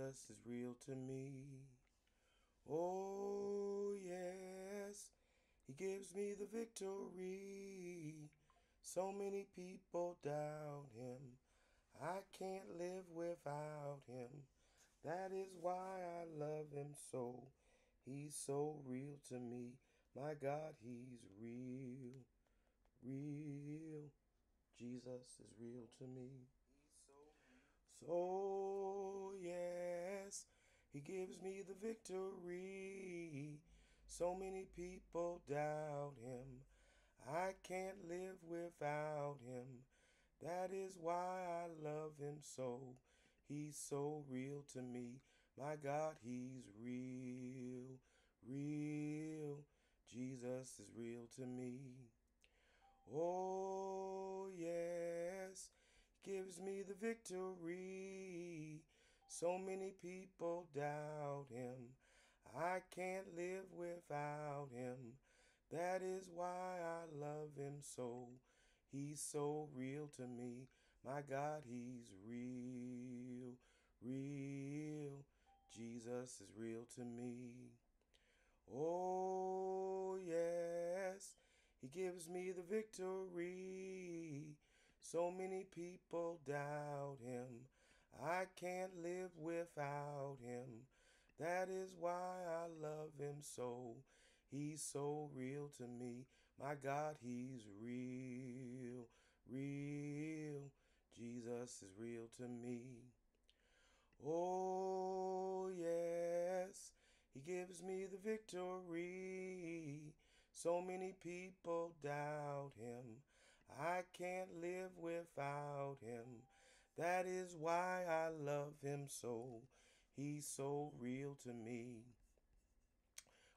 Jesus is real to me. Oh, yes, He gives me the victory. So many people doubt Him. I can't live without Him. That is why I love Him so. He's so real to me. My God, He's real, real. Jesus is real to me. So, yes, He gives me the victory. So many people doubt Him. I can't live without Him. That is why I love Him so. He's so real to me. My God, He's real, real. Jesus is real to me. Oh, yes, gives me the victory. So many people doubt him. I can't live without him. That is why I love him so. He's so real to me. My God, he's real, real. Jesus is real to me. Oh, yes, he gives me the victory. So many people doubt him. I can't live without him. That is why I love him so. He's so real to me. My God, he's real, real. Jesus is real to me. Oh, yes, he gives me the victory. So many people doubt him. I can't live without him. That is why I love him so. He's so real to me.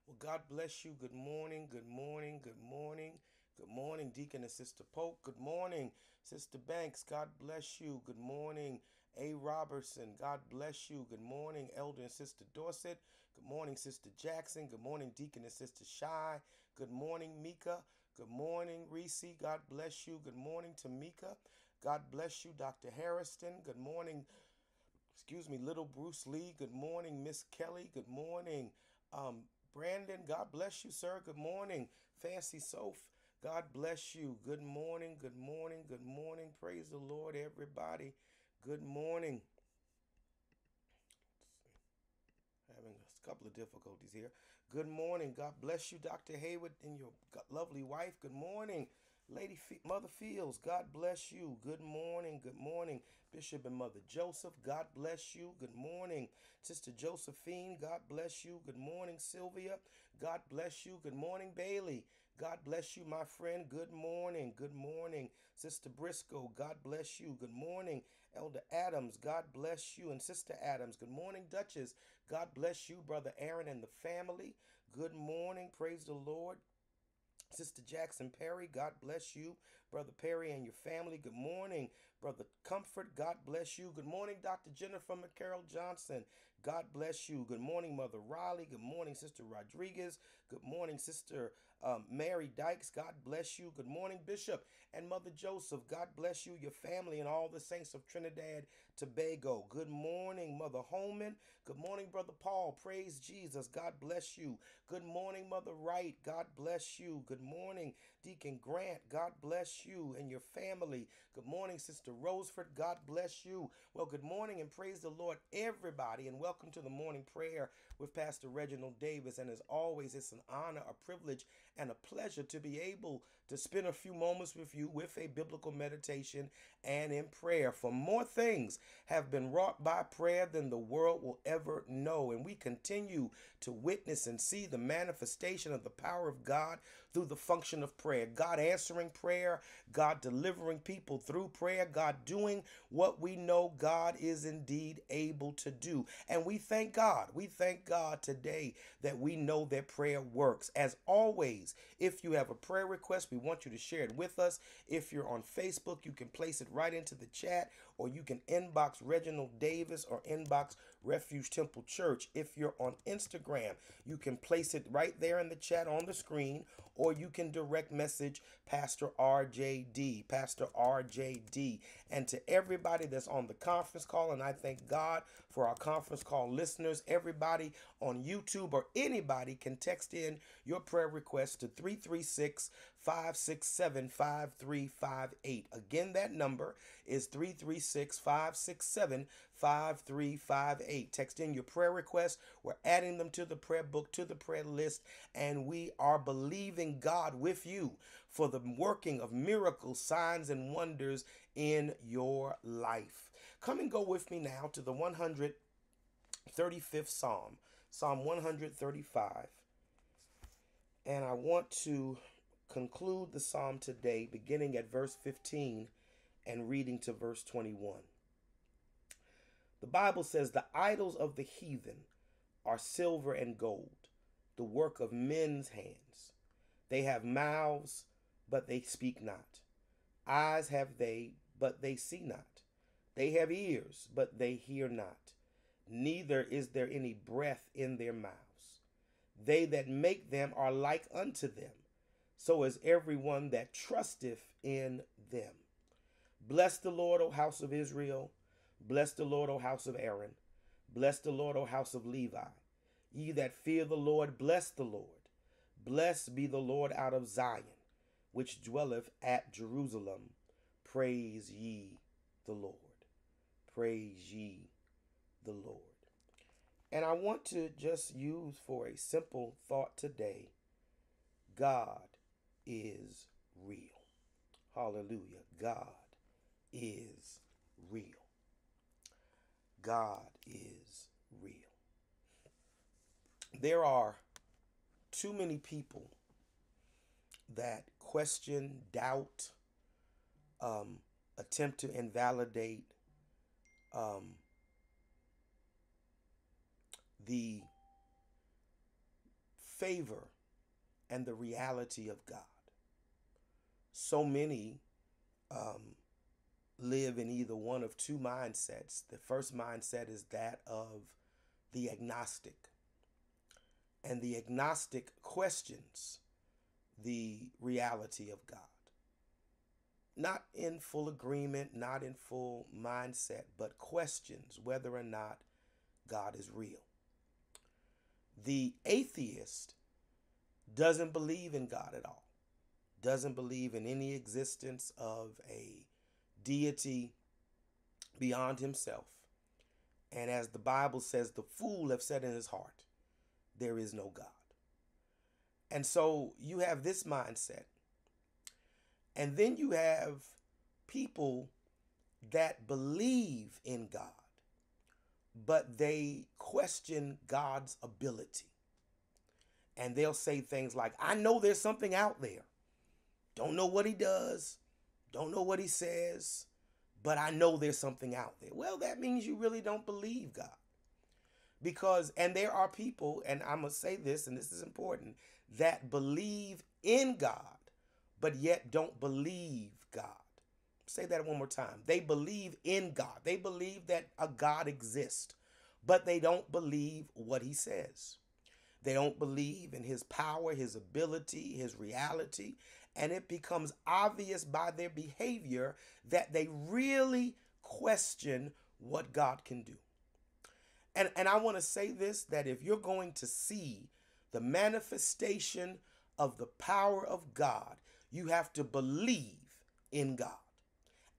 Well, God bless you. Good morning, good morning, good morning. Good morning, Deacon and Sister Pope. Good morning, Sister Banks. God bless you. Good morning, A. Robertson. God bless you. Good morning, Elder and Sister Dorset. Good morning, Sister Jackson. Good morning, Deacon and Sister Shy. Good morning, Mika. Good morning, Reese. God bless you. Good morning, Tamika. God bless you, Dr. Harrison. Good morning, excuse me, little Bruce Lee. Good morning, Miss Kelly. Good morning, um, Brandon. God bless you, sir. Good morning, Fancy Soph. God bless you. Good morning, good morning, good morning. Praise the Lord, everybody. Good morning. Having a couple of difficulties here. Good morning. God bless you, Dr. Hayward, and your lovely wife. Good morning. Lady F- Mother Fields, God bless you. Good morning. Good morning. Bishop and Mother Joseph, God bless you. Good morning. Sister Josephine, God bless you. Good morning, Sylvia. God bless you. Good morning, Bailey. God bless you, my friend. Good morning. Good morning, Sister Briscoe. God bless you. Good morning, Elder Adams. God bless you. And Sister Adams. Good morning, Duchess. God bless you, Brother Aaron and the family. Good morning. Praise the Lord. Sister Jackson Perry, God bless you. Brother Perry and your family, good morning. Brother Comfort, God bless you. Good morning, Dr. Jennifer McCarroll Johnson. God bless you. Good morning, Mother Riley. Good morning, Sister Rodriguez. Good morning, Sister um, Mary Dykes. God bless you. Good morning, Bishop and Mother Joseph. God bless you, your family, and all the saints of Trinidad, Tobago. Good morning, Mother Holman. Good morning, Brother Paul. Praise Jesus. God bless you. Good morning, Mother Wright. God bless you. Good morning, Deacon Grant. God bless you and your family. Good morning, Sister Roseford. God bless you. Well, good morning and praise the Lord, everybody, and welcome to the morning prayer with Pastor Reginald Davis. And as always, it's an honor, a privilege, and a pleasure to be able to spend a few moments with you with a biblical meditation and in prayer. For more things have been wrought by prayer than the world will ever know. And we continue to witness and see the manifestation of the power of God through the function of prayer. God answering prayer, God delivering people through prayer, God doing what we know God is indeed able to do. And we thank God. We thank God today that we know that prayer works. As always, if you have a prayer request, we want you to share it with us. If you're on Facebook, you can place it right into the chat or you can inbox Reginald Davis or inbox Refuge Temple Church. If you're on Instagram, you can place it right there in the chat on the screen, or you can direct message Pastor RJD, Pastor RJD. And to everybody that's on the conference call, and I thank God for our conference call listeners, everybody on YouTube or anybody can text in your prayer request to 336 567 5358. Again, that number is 336 567 5358. Text in your prayer request. We're adding them to the prayer book, to the prayer list, and we are believing God with you for the working of miracles, signs, and wonders in your life. Come and go with me now to the 135th Psalm, Psalm 135. And I want to conclude the psalm today, beginning at verse 15 and reading to verse 21. The Bible says, The idols of the heathen are silver and gold, the work of men's hands. They have mouths, but they speak not. Eyes have they, but they see not. They have ears, but they hear not. Neither is there any breath in their mouths. They that make them are like unto them so is everyone that trusteth in them. Bless the Lord, O house of Israel. Bless the Lord, O house of Aaron. Bless the Lord, O house of Levi. Ye that fear the Lord, bless the Lord. Blessed be the Lord out of Zion, which dwelleth at Jerusalem. Praise ye the Lord. Praise ye the Lord. And I want to just use for a simple thought today God is real. Hallelujah. God is real. God is real. There are too many people that question, doubt, um, attempt to invalidate um, the favor and the reality of God so many um, live in either one of two mindsets. The first mindset is that of the agnostic, and the agnostic questions the reality of God. Not in full agreement, not in full mindset, but questions whether or not God is real. The atheist doesn't believe in God at all doesn't believe in any existence of a deity beyond himself. And as the Bible says, the fool have said in his heart, there is no God. And so you have this mindset. And then you have people that believe in God, but they question God's ability. And they'll say things like, I know there's something out there. Don't know what he does, don't know what he says, but I know there's something out there. Well, that means you really don't believe God. Because, and there are people, and going to say this, and this is important, that believe in God, but yet don't believe God. Say that one more time. They believe in God, they believe that a God exists, but they don't believe what he says. They don't believe in his power, his ability, his reality, and it becomes obvious by their behavior that they really question what God can do. And, and I want to say this that if you're going to see the manifestation of the power of God, you have to believe in God.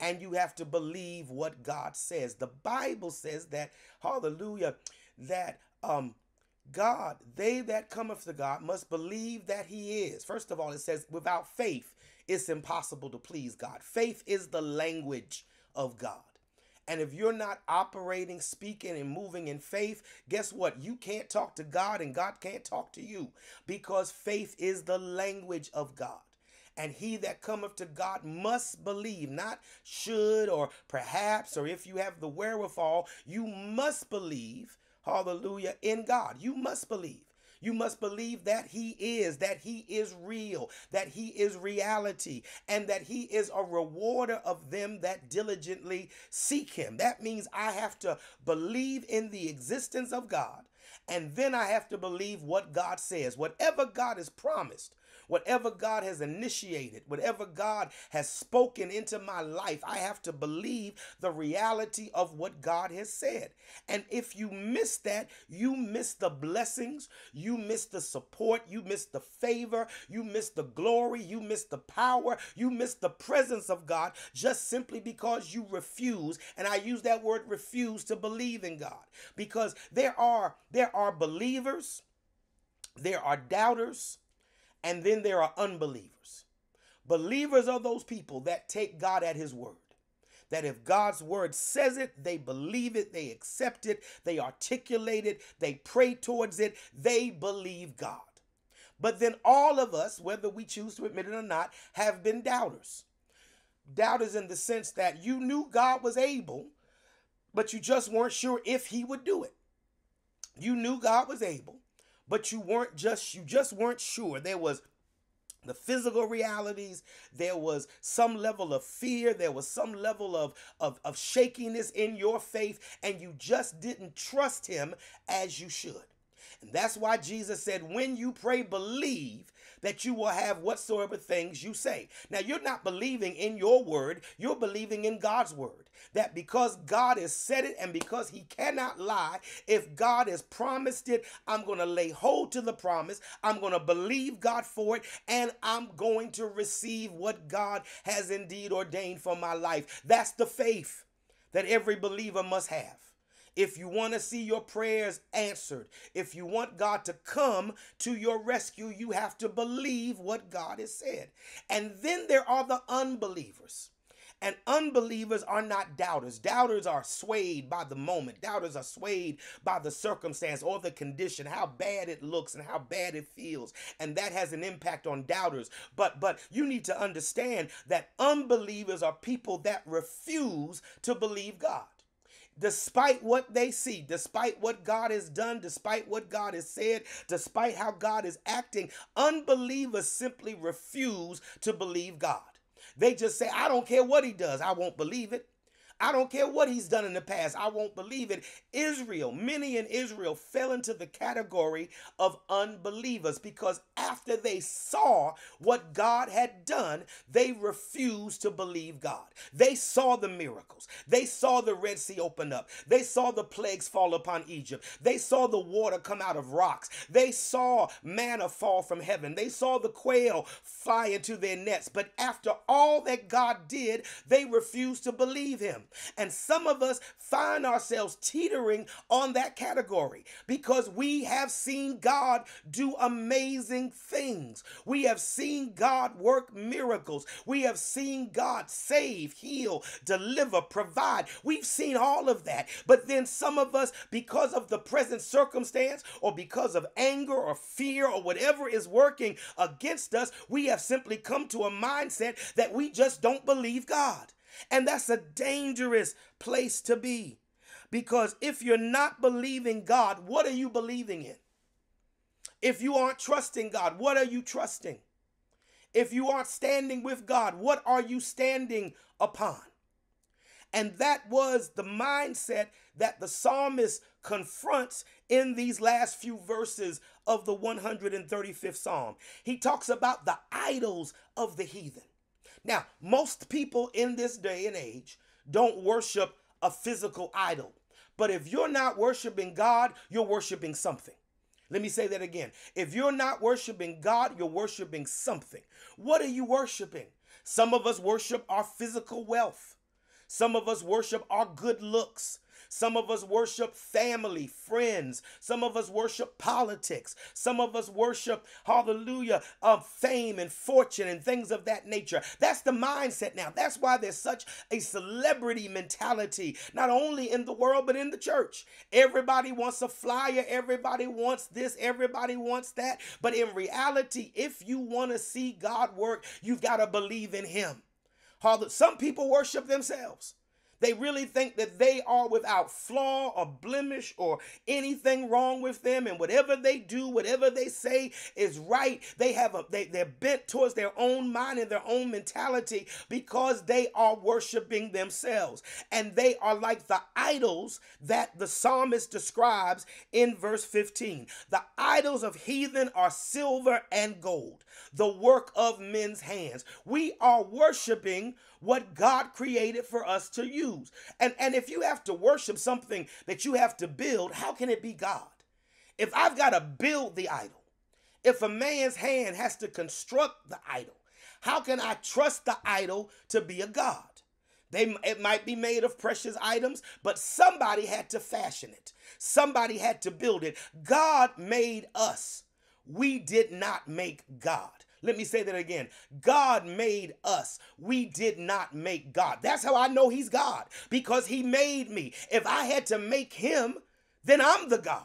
And you have to believe what God says. The Bible says that, hallelujah, that um, God, they that cometh to God must believe that he is. First of all, it says, without faith, it's impossible to please God. Faith is the language of God. And if you're not operating, speaking, and moving in faith, guess what? You can't talk to God and God can't talk to you because faith is the language of God. And he that cometh to God must believe, not should or perhaps, or if you have the wherewithal, you must believe hallelujah, in God. You must believe. You must believe that He is, that He is real, that He is reality, and that He is a rewarder of them that diligently seek Him. That means I have to believe in the existence of God, and then I have to believe what God says. Whatever God has promised, Whatever God has initiated, whatever God has spoken into my life, I have to believe the reality of what God has said. And if you miss that, you miss the blessings, you miss the support, you miss the favor, you miss the glory, you miss the power, you miss the presence of God just simply because you refuse. And I use that word refuse to believe in God because there are there are believers, there are doubters, and then there are unbelievers. Believers are those people that take God at his word. That if God's word says it, they believe it, they accept it, they articulate it, they pray towards it, they believe God. But then all of us, whether we choose to admit it or not, have been doubters. Doubters in the sense that you knew God was able, but you just weren't sure if he would do it. You knew God was able, but you weren't just you just weren't sure. There was the physical realities. There was some level of fear. There was some level of, of of shakiness in your faith and you just didn't trust him as you should. And that's why jesus said when you pray believe that you will have whatsoever things you say. Now, you're not believing in your word, you're believing in God's word. That because God has said it and because He cannot lie, if God has promised it, I'm going to lay hold to the promise. I'm going to believe God for it, and I'm going to receive what God has indeed ordained for my life. That's the faith that every believer must have if you want to see your prayers answered, if you want God to come to your rescue, you have to believe what God has said. And then there are the unbelievers. And unbelievers are not doubters. Doubters are swayed by the moment. Doubters are swayed by the circumstance or the condition, how bad it looks and how bad it feels. And that has an impact on doubters. But but you need to understand that unbelievers are people that refuse to believe God despite what they see, despite what God has done, despite what God has said, despite how God is acting, unbelievers simply refuse to believe God. They just say, I don't care what he does, I won't believe it. I don't care what he's done in the past. I won't believe it. Israel, many in Israel fell into the category of unbelievers because after they saw what God had done, they refused to believe God. They saw the miracles. They saw the Red Sea open up. They saw the plagues fall upon Egypt. They saw the water come out of rocks. They saw manna fall from heaven. They saw the quail fly into their nets. But after all that God did, they refused to believe him. And some of us find ourselves teetering on that category because we have seen God do amazing things. We have seen God work miracles. We have seen God save, heal, deliver, provide. We've seen all of that. But then some of us, because of the present circumstance or because of anger or fear or whatever is working against us, we have simply come to a mindset that we just don't believe God. And that's a dangerous place to be. Because if you're not believing God, what are you believing in? If you aren't trusting God, what are you trusting? If you aren't standing with God, what are you standing upon? And that was the mindset that the psalmist confronts in these last few verses of the 135th psalm. He talks about the idols of the heathen. Now, most people in this day and age don't worship a physical idol. But if you're not worshiping God, you're worshiping something. Let me say that again. If you're not worshiping God, you're worshiping something. What are you worshiping? Some of us worship our physical wealth. Some of us worship our good looks. Some of us worship family, friends. Some of us worship politics. Some of us worship, hallelujah, of fame and fortune and things of that nature. That's the mindset now. That's why there's such a celebrity mentality, not only in the world, but in the church. Everybody wants a flyer. Everybody wants this. Everybody wants that. But in reality, if you want to see God work, you've got to believe in Him. Some people worship themselves. They really think that they are without flaw or blemish or anything wrong with them. And whatever they do, whatever they say is right. They have a they, they're bent towards their own mind and their own mentality because they are worshiping themselves. And they are like the idols that the psalmist describes in verse 15. The idols of heathen are silver and gold, the work of men's hands. We are worshiping what God created for us to use. And, and if you have to worship something that you have to build, how can it be God? If I've got to build the idol, if a man's hand has to construct the idol, how can I trust the idol to be a God? They, it might be made of precious items, but somebody had to fashion it. Somebody had to build it. God made us. We did not make God. Let me say that again. God made us. We did not make God. That's how I know He's God because He made me. If I had to make Him, then I'm the God.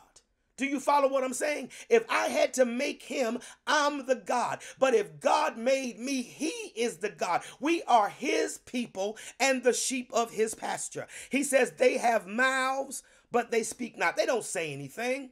Do you follow what I'm saying? If I had to make him, I'm the God. But if God made me, he is the God. We are his people and the sheep of his pasture. He says they have mouths, but they speak not. They don't say anything.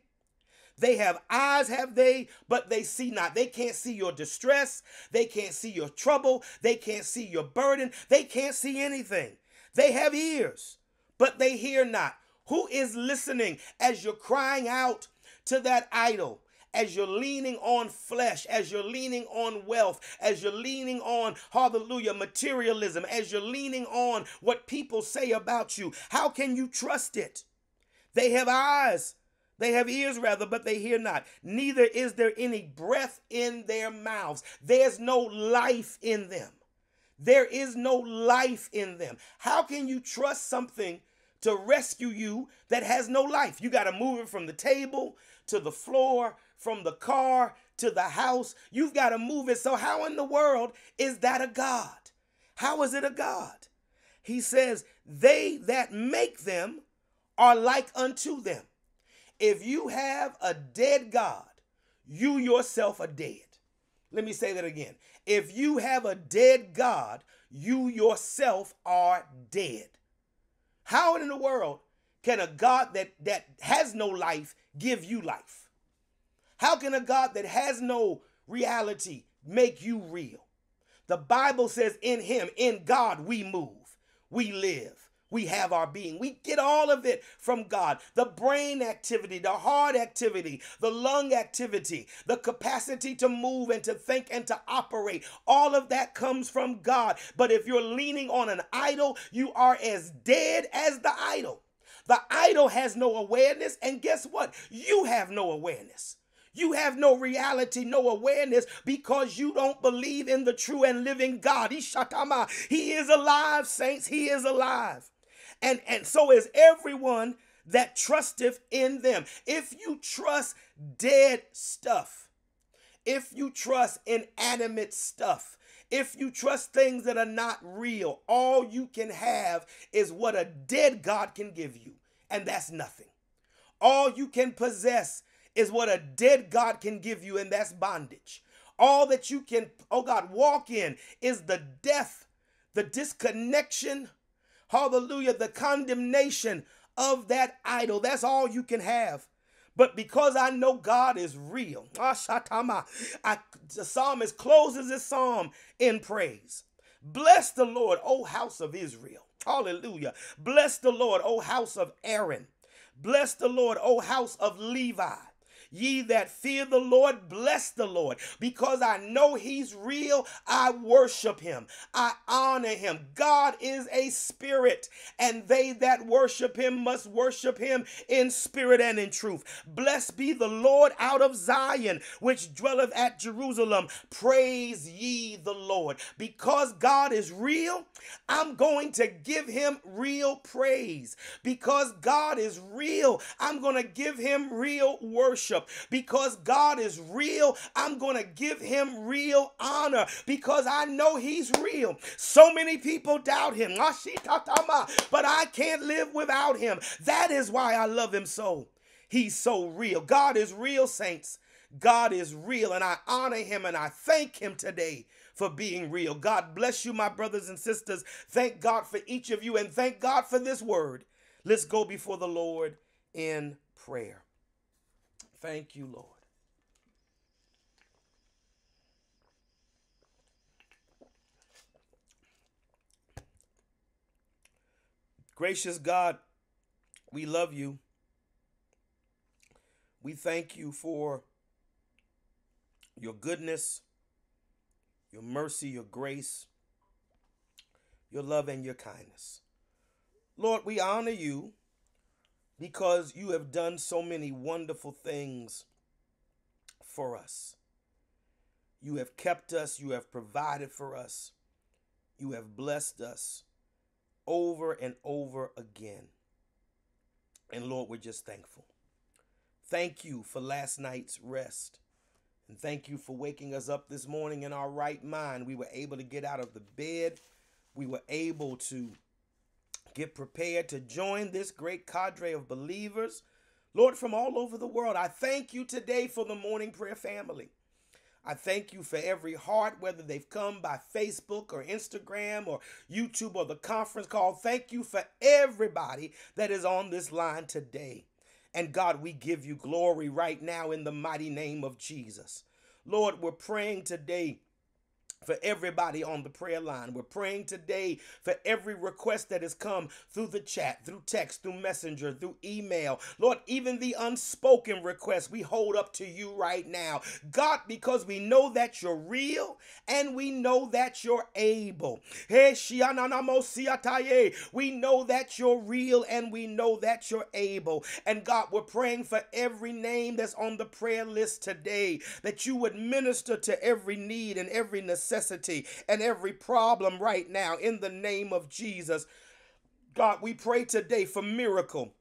They have eyes, have they, but they see not. They can't see your distress. They can't see your trouble. They can't see your burden. They can't see anything. They have ears, but they hear not. Who is listening as you're crying out to that idol? as you're leaning on flesh, as you're leaning on wealth, as you're leaning on, hallelujah, materialism, as you're leaning on what people say about you, how can you trust it? They have eyes, they have ears, rather, but they hear not. Neither is there any breath in their mouths. There's no life in them. There is no life in them. How can you trust something to rescue you that has no life? You got to move it from the table to the floor, from the car to the house. You've got to move it. So, how in the world is that a God? How is it a God? He says, They that make them are like unto them. If you have a dead God, you yourself are dead. Let me say that again. If you have a dead God, you yourself are dead. How in the world can a God that, that has no life give you life? How can a God that has no reality make you real? The Bible says, in Him, in God, we move, we live, we have our being. We get all of it from God. The brain activity, the heart activity, the lung activity, the capacity to move and to think and to operate. All of that comes from God. But if you're leaning on an idol, you are as dead as the idol. The idol has no awareness, and guess what? You have no awareness. You have no reality, no awareness because you don't believe in the true and living God. He is alive, saints. He is alive and and so is everyone that trusteth in them. If you trust dead stuff, if you trust inanimate stuff, if you trust things that are not real, all you can have is what a dead God can give you, and that's nothing. All you can possess is what a dead God can give you, and that's bondage. All that you can, oh God, walk in is the death, the disconnection hallelujah, the condemnation of that idol. That's all you can have. But because I know God is real, ah, I, the psalmist closes his psalm in praise. Bless the Lord, O house of Israel. Hallelujah. Bless the Lord, O house of Aaron. Bless the Lord, O house of Levi. Ye that fear the Lord, bless the Lord. Because I know he's real, I worship him. I honor him. God is a spirit, and they that worship him must worship him in spirit and in truth. Blessed be the Lord out of Zion, which dwelleth at Jerusalem. Praise ye the Lord. Because God is real, I'm going to give him real praise. Because God is real, I'm going to give him real worship worship. Because God is real, I'm going to give him real honor because I know he's real. So many people doubt him, but I can't live without him. That is why I love him so. He's so real. God is real, saints. God is real, and I honor him and I thank him today for being real. God bless you, my brothers and sisters. Thank God for each of you, and thank God for this word. Let's go before the Lord in prayer. Thank you, Lord. Gracious God, we love you. We thank you for your goodness, your mercy, your grace, your love, and your kindness. Lord, we honor you because you have done so many wonderful things for us. You have kept us, you have provided for us, you have blessed us over and over again. And Lord, we're just thankful. Thank you for last night's rest. And thank you for waking us up this morning in our right mind. We were able to get out of the bed. We were able to get prepared to join this great cadre of believers, Lord, from all over the world. I thank you today for the morning prayer family. I thank you for every heart, whether they've come by Facebook or Instagram or YouTube or the conference call. Thank you for everybody that is on this line today. And God, we give you glory right now in the mighty name of Jesus. Lord, we're praying today for everybody on the prayer line. We're praying today for every request that has come through the chat, through text, through messenger, through email. Lord, even the unspoken requests we hold up to you right now. God, because we know that you're real and we know that you're able. We know that you're real and we know that you're able. And God, we're praying for every name that's on the prayer list today that you would minister to every need and every necessity necessity and every problem right now in the name of Jesus. God, we pray today for miracle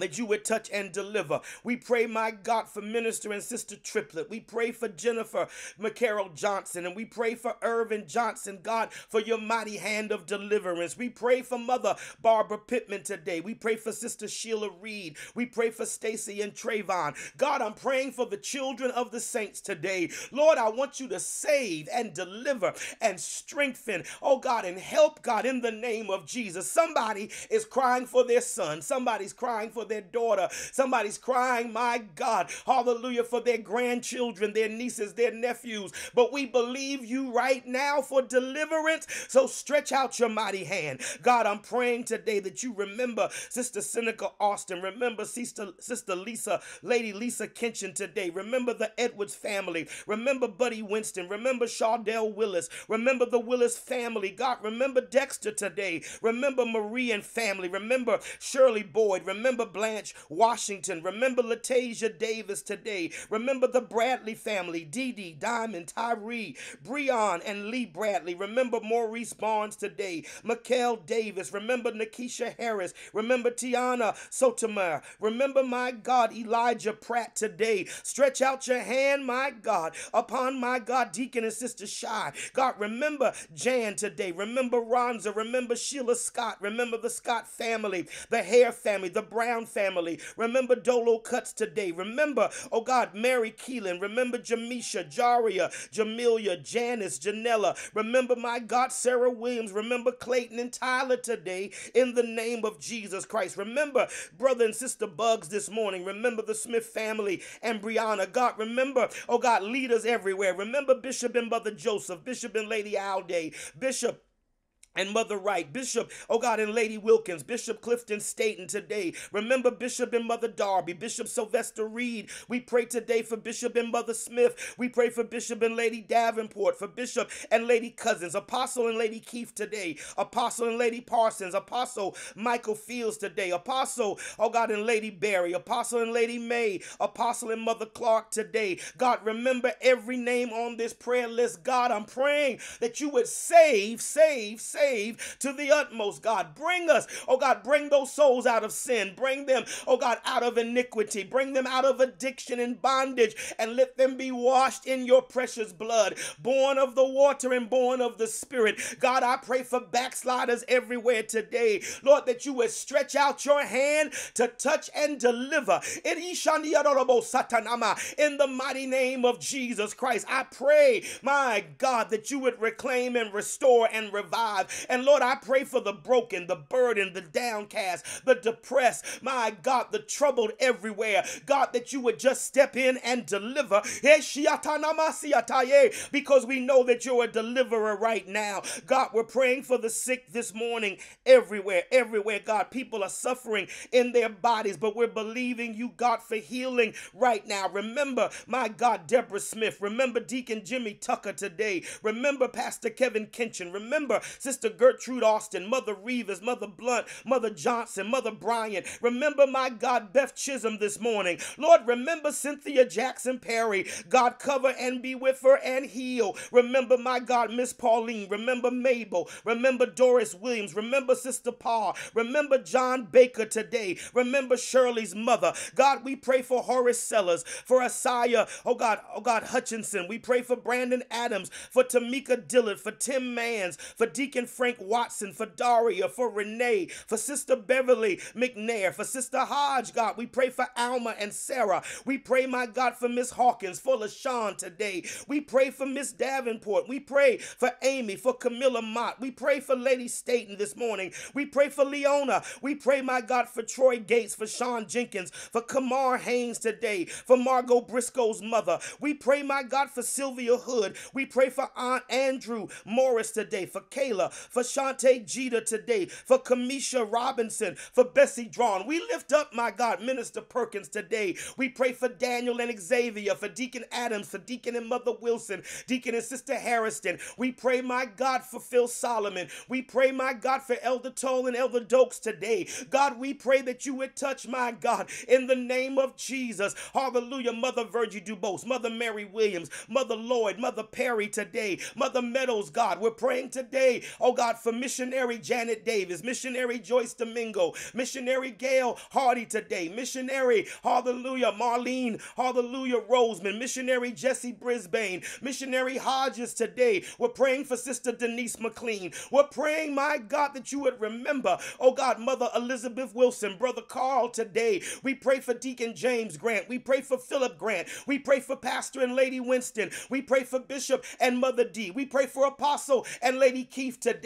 that you would touch and deliver. We pray, my God, for Minister and Sister Triplet. We pray for Jennifer McCarroll Johnson, and we pray for Irvin Johnson, God, for your mighty hand of deliverance. We pray for Mother Barbara Pittman today. We pray for Sister Sheila Reed. We pray for Stacy and Trayvon. God, I'm praying for the children of the saints today. Lord, I want you to save and deliver and strengthen, oh God, and help, God, in the name of Jesus. Somebody is crying for their son. Somebody's crying for their daughter. Somebody's crying, my God, hallelujah, for their grandchildren, their nieces, their nephews. But we believe you right now for deliverance. So stretch out your mighty hand. God, I'm praying today that you remember Sister Seneca Austin. Remember Sister, Sister Lisa, Lady Lisa Kinchin today. Remember the Edwards family. Remember Buddy Winston. Remember Shardell Willis. Remember the Willis family. God, remember Dexter today. Remember Marie and family. Remember Shirley Boyd. Remember Blanche Washington. Remember Latasia Davis today. Remember the Bradley family, Dee Dee, Diamond, Tyree, Breon, and Lee Bradley. Remember Maurice Barnes today. Mikhail Davis. Remember Nikisha Harris. Remember Tiana Sotomayor. Remember, my God, Elijah Pratt today. Stretch out your hand, my God, upon my God, Deacon and Sister Shy. God, remember Jan today. Remember Ronza. Remember Sheila Scott. Remember the Scott family, the Hare family, the Brown family. Remember Dolo Cuts today. Remember, oh God, Mary Keelan. Remember Jamisha, Jaria, Jamelia, Janice, Janella. Remember, my God, Sarah Williams. Remember Clayton and Tyler today in the name of Jesus Christ. Remember, brother and sister Bugs this morning. Remember the Smith family and Brianna. God, remember, oh God, leaders everywhere. Remember Bishop and Mother Joseph, Bishop and Lady Alday, Bishop and Mother Wright, Bishop, oh God, and Lady Wilkins, Bishop Clifton Staten today. Remember Bishop and Mother Darby, Bishop Sylvester Reed. We pray today for Bishop and Mother Smith. We pray for Bishop and Lady Davenport, for Bishop and Lady Cousins, Apostle and Lady Keith today, Apostle and Lady Parsons, Apostle Michael Fields today, Apostle, oh God, and Lady Barry, Apostle and Lady May, Apostle and Mother Clark today. God, remember every name on this prayer list. God, I'm praying that you would save, save, save to the utmost, God. Bring us, oh God, bring those souls out of sin. Bring them, oh God, out of iniquity. Bring them out of addiction and bondage and let them be washed in your precious blood, born of the water and born of the Spirit. God, I pray for backsliders everywhere today. Lord, that you would stretch out your hand to touch and deliver. In the mighty name of Jesus Christ, I pray, my God, that you would reclaim and restore and revive. And Lord, I pray for the broken, the burdened, the downcast, the depressed, my God, the troubled everywhere. God, that you would just step in and deliver. Because we know that you're a deliverer right now. God, we're praying for the sick this morning everywhere, everywhere. God, people are suffering in their bodies, but we're believing you, God, for healing right now. Remember, my God, Deborah Smith. Remember Deacon Jimmy Tucker today. Remember Pastor Kevin Kinchin. Remember Sister Gertrude Austin, Mother Reeves, Mother Blunt, Mother Johnson, Mother Bryant. Remember, my God, Beth Chisholm this morning. Lord, remember Cynthia Jackson Perry. God, cover and be with her and heal. Remember, my God, Miss Pauline. Remember Mabel. Remember Doris Williams. Remember Sister Paul. Remember John Baker today. Remember Shirley's mother. God, we pray for Horace Sellers, for Asaya, oh God, oh God, Hutchinson. We pray for Brandon Adams, for Tamika Dillard, for Tim Mans, for Deacon Frank Watson, for Daria, for Renee, for Sister Beverly McNair, for Sister Hodge, God. We pray for Alma and Sarah. We pray, my God, for Miss Hawkins, for LaShawn today. We pray for Miss Davenport. We pray for Amy, for Camilla Mott. We pray for Lady Staten this morning. We pray for Leona. We pray, my God, for Troy Gates, for Sean Jenkins, for Kamar Haynes today, for Margot Briscoe's mother. We pray, my God, for Sylvia Hood. We pray for Aunt Andrew Morris today, for Kayla, for Shantae Jeter today, for Kamisha Robinson, for Bessie Drawn. We lift up, my God, Minister Perkins today. We pray for Daniel and Xavier, for Deacon Adams, for Deacon and Mother Wilson, Deacon and Sister Harrison. We pray, my God, for Phil Solomon. We pray, my God, for Elder Toll and Elder Dokes today. God, we pray that you would touch, my God, in the name of Jesus. Hallelujah. Mother Virgie Dubose, Mother Mary Williams, Mother Lloyd, Mother Perry today, Mother Meadows, God. We're praying today, oh God, for missionary Janet Davis, missionary Joyce Domingo, missionary Gail Hardy today, missionary, hallelujah, Marlene, hallelujah, Roseman, missionary Jesse Brisbane, missionary Hodges today. We're praying for Sister Denise McLean. We're praying, my God, that you would remember, oh God, Mother Elizabeth Wilson, Brother Carl today. We pray for Deacon James Grant. We pray for Philip Grant. We pray for Pastor and Lady Winston. We pray for Bishop and Mother D. We pray for Apostle and Lady Keith today.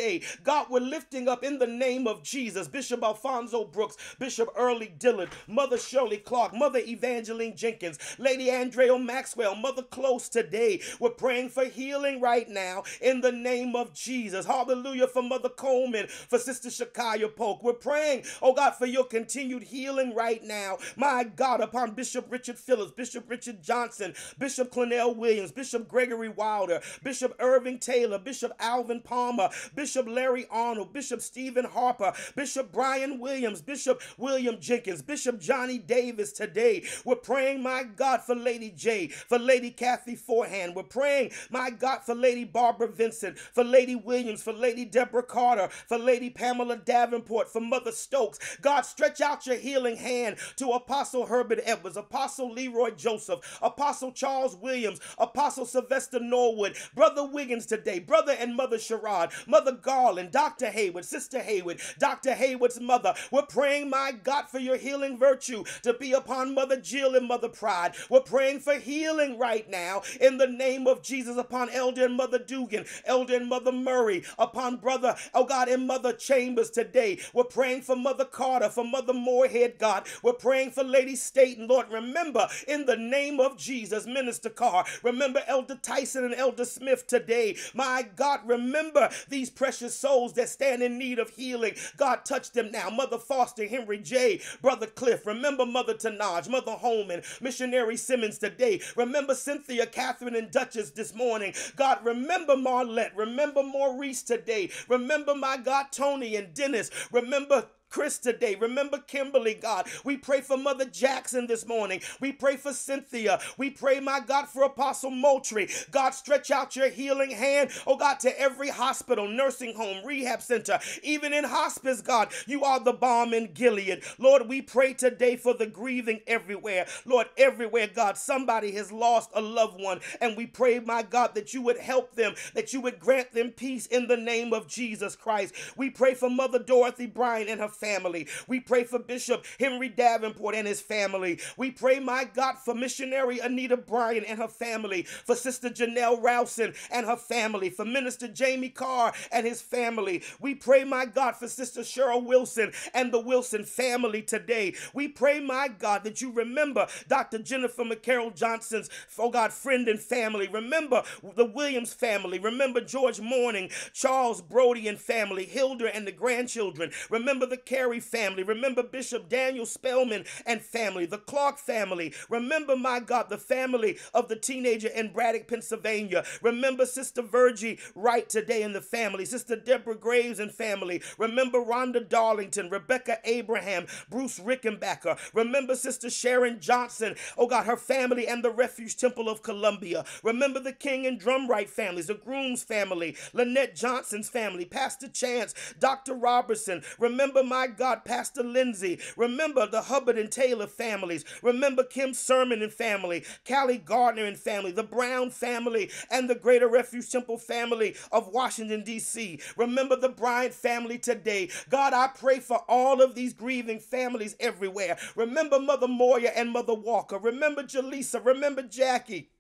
God, we're lifting up in the name of Jesus Bishop Alfonso Brooks, Bishop Early Dillard, Mother Shirley Clark, Mother Evangeline Jenkins, Lady Andrea Maxwell, Mother Close today. We're praying for healing right now in the name of Jesus. Hallelujah for Mother Coleman, for Sister Shakaya Polk. We're praying, oh God, for your continued healing right now. My God, upon Bishop Richard Phillips, Bishop Richard Johnson, Bishop Clennell Williams, Bishop Gregory Wilder, Bishop Irving Taylor, Bishop Alvin Palmer, Bishop Larry Arnold, Bishop Stephen Harper, Bishop Brian Williams, Bishop William Jenkins, Bishop Johnny Davis today. We're praying, my God, for Lady J, for Lady Kathy Forehand. We're praying, my God, for Lady Barbara Vincent, for Lady Williams, for Lady Deborah Carter, for Lady Pamela Davenport, for Mother Stokes. God, stretch out your healing hand to Apostle Herbert Edwards, Apostle Leroy Joseph, Apostle Charles Williams, Apostle Sylvester Norwood, Brother Wiggins today, Brother and Mother Sherrod, Mother Garland, Dr. Hayward, Sister Hayward, Dr. Hayward's mother. We're praying, my God, for your healing virtue to be upon Mother Jill and Mother Pride. We're praying for healing right now in the name of Jesus upon Elder and Mother Dugan, Elder and Mother Murray, upon Brother, oh God, and Mother Chambers today. We're praying for Mother Carter, for Mother Moorhead, God. We're praying for Lady Staten, Lord. Remember, in the name of Jesus, Minister Carr. Remember Elder Tyson and Elder Smith today. My God, remember these precious souls that stand in need of healing. God, touch them now. Mother Foster, Henry J., Brother Cliff. Remember Mother Tanaj, Mother Holman, Missionary Simmons today. Remember Cynthia, Catherine, and Duchess this morning. God, remember Marlette. Remember Maurice today. Remember, my God, Tony and Dennis. Remember Chris today. Remember Kimberly, God. We pray for Mother Jackson this morning. We pray for Cynthia. We pray, my God, for Apostle Moultrie. God, stretch out your healing hand, oh God, to every hospital, nursing home, rehab center, even in hospice, God. You are the balm in Gilead. Lord, we pray today for the grieving everywhere. Lord, everywhere, God, somebody has lost a loved one. And we pray, my God, that you would help them, that you would grant them peace in the name of Jesus Christ. We pray for Mother Dorothy Bryan and her family. We pray for Bishop Henry Davenport and his family. We pray, my God, for missionary Anita Bryan and her family, for Sister Janelle Rowson and her family, for Minister Jamie Carr and his family. We pray, my God, for Sister Cheryl Wilson and the Wilson family today. We pray, my God, that you remember Dr. Jennifer McCarroll Johnson's, oh God, friend and family. Remember the Williams family. Remember George Morning, Charles Brody and family, Hilda and the grandchildren. Remember the Carey family. Remember Bishop Daniel Spellman and family, the Clark family. Remember, my God, the family of the teenager in Braddock, Pennsylvania. Remember Sister Virgie Wright today and the family, Sister Deborah Graves and family. Remember Rhonda Darlington, Rebecca Abraham, Bruce Rickenbacker. Remember Sister Sharon Johnson, oh God, her family and the Refuge Temple of Columbia. Remember the King and Drumright families, the Grooms family, Lynette Johnson's family, Pastor Chance, Dr. Robertson. Remember, my God, Pastor Lindsay. Remember the Hubbard and Taylor families. Remember Kim Sermon and family, Callie Gardner and family, the Brown family, and the Greater Refuge Temple family of Washington, D.C. Remember the Bryant family today. God, I pray for all of these grieving families everywhere. Remember Mother Moya and Mother Walker. Remember Jaleesa. Remember Jackie.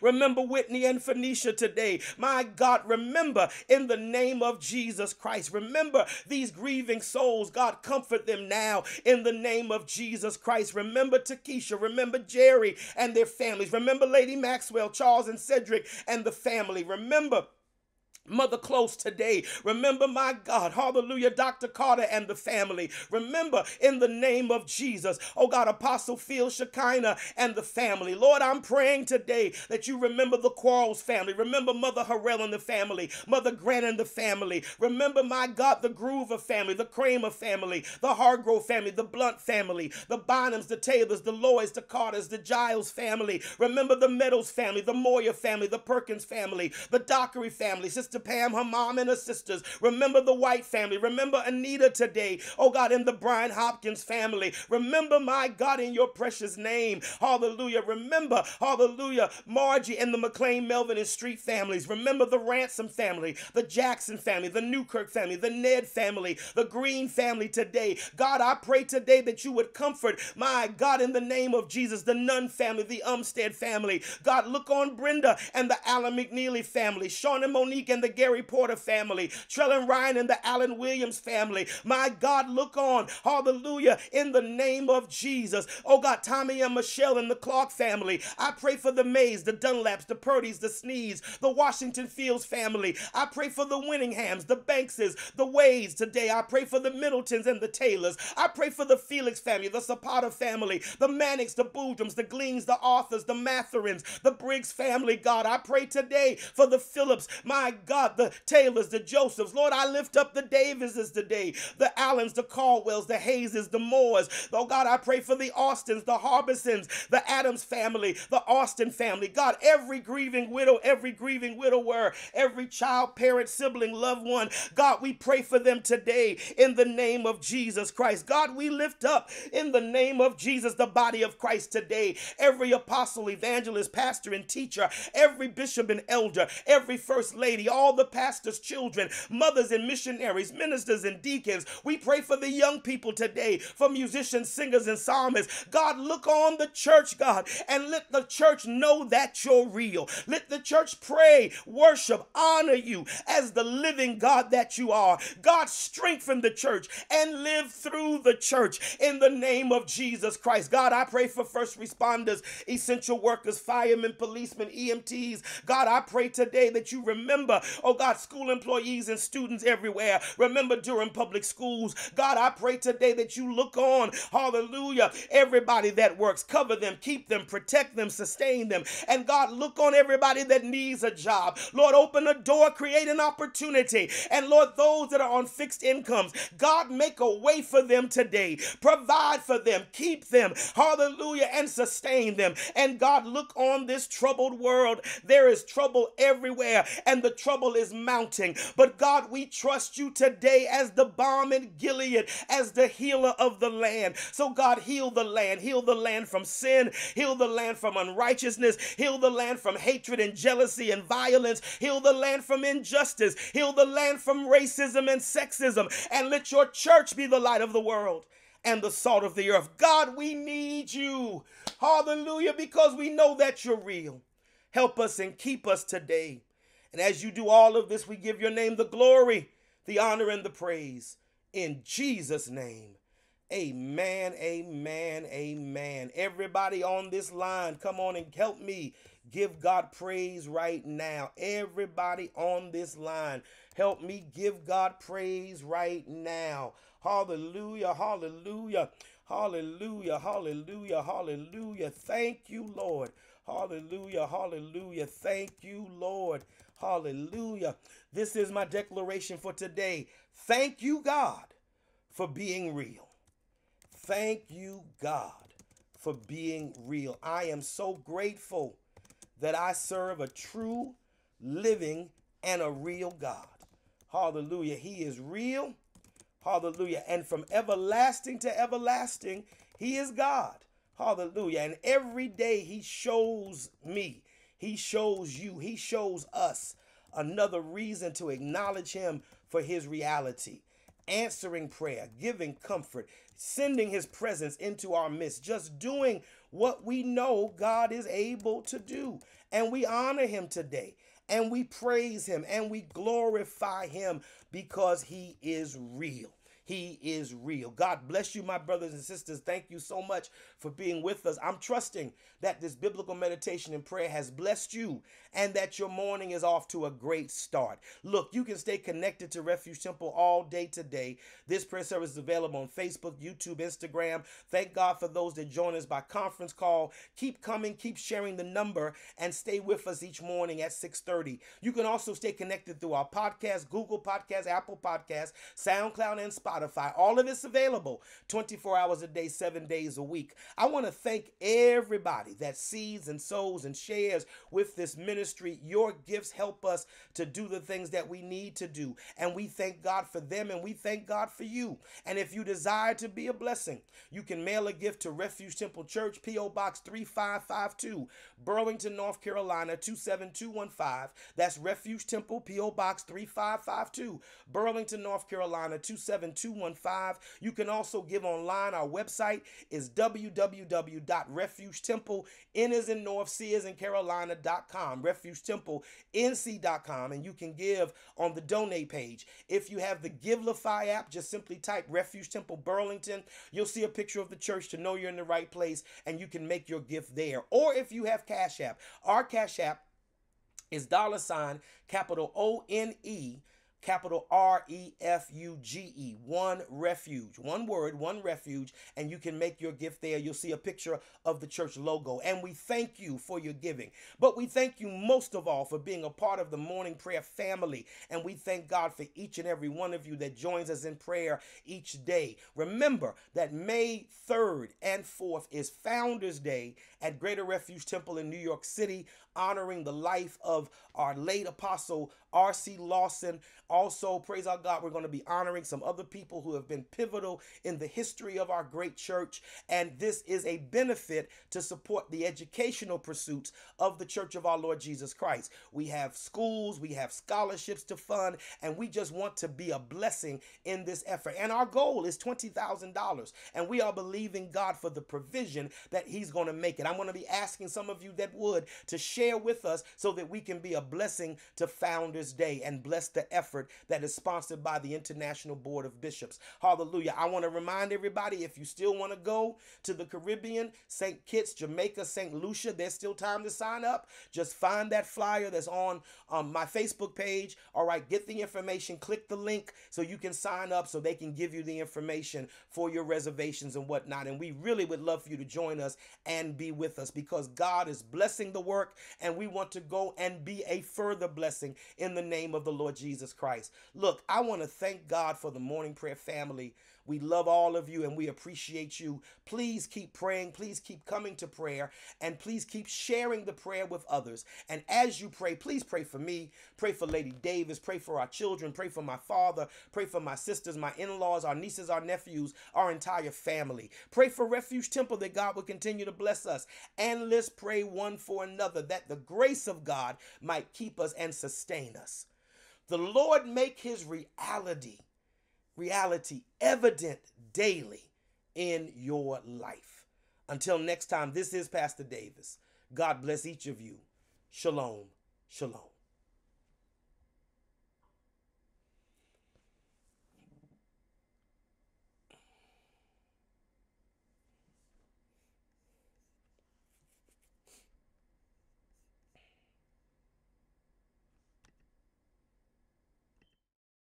Remember Whitney and Phoenicia today. My God, remember in the name of Jesus Christ. Remember these grieving souls. God, comfort them now in the name of Jesus Christ. Remember Takesha. Remember Jerry and their families. Remember Lady Maxwell, Charles and Cedric and the family. Remember Mother Close today. Remember, my God, hallelujah, Dr. Carter and the family. Remember, in the name of Jesus, oh God, Apostle Phil Shekinah and the family. Lord, I'm praying today that you remember the Quarles family. Remember Mother Harrell and the family, Mother Grant and the family. Remember, my God, the Groover family, the Kramer family, the Hargrove family, the Blunt family, the Bonhams, the Taylors, the Lloyds, the Carters, the Giles family. Remember the Meadows family, the Moyer family, the Perkins family, the Dockery family, Sister Sister Pam, her mom, and her sisters. Remember the White family. Remember Anita today. Oh God, in the Brian Hopkins family. Remember, my God, in your precious name. Hallelujah. Remember, hallelujah, Margie and the McLean, Melvin, and Street families. Remember the Ransom family, the Jackson family, the Newkirk family, the Ned family, the Green family today. God, I pray today that you would comfort, my God, in the name of Jesus, the Nunn family, the Umstead family. God, look on Brenda and the Alan McNeely family, Sean and Monique and the the Gary Porter family, Trellin Ryan and the Allen Williams family. My God, look on. Hallelujah. In the name of Jesus. Oh God, Tommy and Michelle and the Clark family. I pray for the Mays, the Dunlaps, the Purdy's, the Sneeds, the Washington Fields family. I pray for the Winninghams, the Bankses, the Wades today. I pray for the Middletons and the Taylors. I pray for the Felix family, the Zapata family, the Mannix, the Boodrums, the Gleans, the Arthurs, the Matherins, the Briggs family. God, I pray today for the Phillips. My God the Taylors, the Josephs. Lord, I lift up the Davises today, the Allens, the Caldwells, the Hayeses, the Moores. Oh God, I pray for the Austins, the Harbisons, the Adams family, the Austin family. God, every grieving widow, every grieving widower, every child, parent, sibling, loved one. God, we pray for them today in the name of Jesus Christ. God, we lift up in the name of Jesus the body of Christ today. Every apostle, evangelist, pastor, and teacher, every bishop and elder, every first lady, all the pastors' children, mothers and missionaries, ministers and deacons. We pray for the young people today, for musicians, singers, and psalmists. God, look on the church, God, and let the church know that you're real. Let the church pray, worship, honor you as the living God that you are. God, strengthen the church and live through the church in the name of Jesus Christ. God, I pray for first responders, essential workers, firemen, policemen, EMTs. God, I pray today that you remember Oh God, school employees and students everywhere. Remember Durham public schools, God, I pray today that you look on, hallelujah, everybody that works, cover them, keep them, protect them, sustain them. And God, look on everybody that needs a job. Lord, open a door, create an opportunity. And Lord, those that are on fixed incomes, God, make a way for them today. Provide for them, keep them, hallelujah, and sustain them. And God, look on this troubled world. There is trouble everywhere, and the trouble is mounting. But God, we trust you today as the balm in Gilead, as the healer of the land. So, God, heal the land, heal the land from sin, heal the land from unrighteousness, heal the land from hatred and jealousy and violence, heal the land from injustice, heal the land from racism and sexism, and let your church be the light of the world and the salt of the earth. God, we need you. Hallelujah, because we know that you're real. Help us and keep us today. And as you do all of this, we give your name the glory, the honor, and the praise. In Jesus' name. Amen, amen, amen. Everybody on this line, come on and help me give God praise right now. Everybody on this line, help me give God praise right now. Hallelujah, hallelujah, hallelujah, hallelujah, hallelujah. Thank you, Lord. Hallelujah, hallelujah. Thank you, Lord. Hallelujah. This is my declaration for today. Thank you, God, for being real. Thank you, God, for being real. I am so grateful that I serve a true, living, and a real God. Hallelujah. He is real. Hallelujah. And from everlasting to everlasting, He is God. Hallelujah. And every day He shows me, He shows you, He shows us another reason to acknowledge Him for His reality answering prayer, giving comfort, sending his presence into our midst, just doing what we know God is able to do. And we honor him today, and we praise him, and we glorify him because he is real. He is real. God bless you, my brothers and sisters. Thank you so much for being with us. I'm trusting that this biblical meditation and prayer has blessed you and that your morning is off to a great start. Look, you can stay connected to Refuge Temple all day today. This prayer service is available on Facebook, YouTube, Instagram. Thank God for those that join us by conference call. Keep coming, keep sharing the number, and stay with us each morning at 6:30. You can also stay connected through our podcast, Google Podcast, Apple Podcast, SoundCloud, and Spotify. All of it's available 24 hours a day, seven days a week. I want to thank everybody that sees and sows and shares with this ministry. Your gifts help us to do the things that we need to do. And we thank God for them and we thank God for you. And if you desire to be a blessing, you can mail a gift to Refuge Temple Church, P.O. Box 3552, Burlington, North Carolina 27215. That's Refuge Temple, P.O. Box 3552, Burlington, North Carolina 27215. You can also give online. Our website is www.refugetemple, N is in North, C is in Carolina.com, refugetemple.nc.com, and you can give on the donate page. If you have the Givelify app, just simply type Refuge Temple Burlington. You'll see a picture of the church to know you're in the right place, and you can make your gift there. Or if you have Cash App, our Cash App is dollar sign capital O N E capital R E F U G E, one refuge, one word, one refuge, and you can make your gift there. You'll see a picture of the church logo. And we thank you for your giving. But we thank you most of all for being a part of the morning prayer family. And we thank God for each and every one of you that joins us in prayer each day. Remember that May 3rd and 4th is Founders Day at Greater Refuge Temple in New York City, honoring the life of our late apostle R.C. Lawson. Also, praise our God, we're going to be honoring some other people who have been pivotal in the history of our great church. And this is a benefit to support the educational pursuits of the Church of our Lord Jesus Christ. We have schools, we have scholarships to fund, and we just want to be a blessing in this effort. And our goal is $20,000. And we are believing God for the provision that He's going to make it. I'm going to be asking some of you that would to share with us so that we can be a blessing to Founders Day and bless the effort that is sponsored by the International Board of Bishops. Hallelujah. I want to remind everybody if you still want to go to the Caribbean, St. Kitts, Jamaica, St. Lucia, there's still time to sign up. Just find that flyer that's on um, my Facebook page. All right, get the information, click the link so you can sign up so they can give you the information for your reservations and whatnot. And we really would love for you to join us and be with us because God is blessing the work and we want to go and be a further blessing in the name of the Lord Jesus Christ. Look, I want to thank God for the morning prayer family we love all of you and we appreciate you. Please keep praying. Please keep coming to prayer and please keep sharing the prayer with others. And as you pray, please pray for me. Pray for Lady Davis. Pray for our children. Pray for my father. Pray for my sisters, my in laws, our nieces, our nephews, our entire family. Pray for Refuge Temple that God will continue to bless us. And let's pray one for another that the grace of God might keep us and sustain us. The Lord make his reality reality evident daily in your life. Until next time, this is Pastor Davis. God bless each of you. Shalom. Shalom.